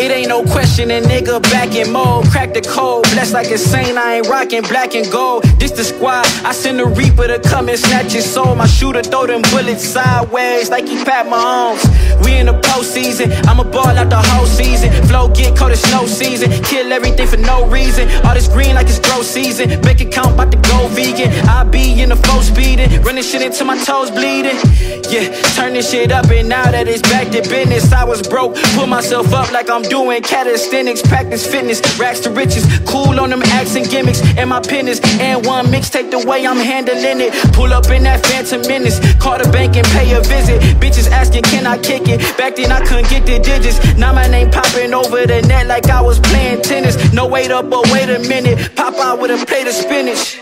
It ain't no question, a nigga back in mode. Crack the code, blessed like a saint. I ain't rocking black and gold. This the squad. I send the reaper to come and snatch his soul. My shooter throw them bullets sideways like he Pat Mahomes. We in the postseason. I'ma ball out the whole season. Flow get cold as snow season. Kill everything for no reason. All this green like it's grow season. Bank account about to go speeding. Running shit until my toes bleeding. Yeah, turn this shit up and now that it's back to business. I was broke, put myself up like I'm doing calisthenics, practice fitness, racks to riches, cool on them acts and gimmicks, and my pennies, and one mixtape the way I'm handling it. Pull up in that Phantom Menace, call the bank and pay a visit. Bitches asking, can I kick it? Back then I couldn't get the digits. Now my name popping over the net like I was playing tennis. No wait up, but wait a minute. Pop out with a plate of spinach.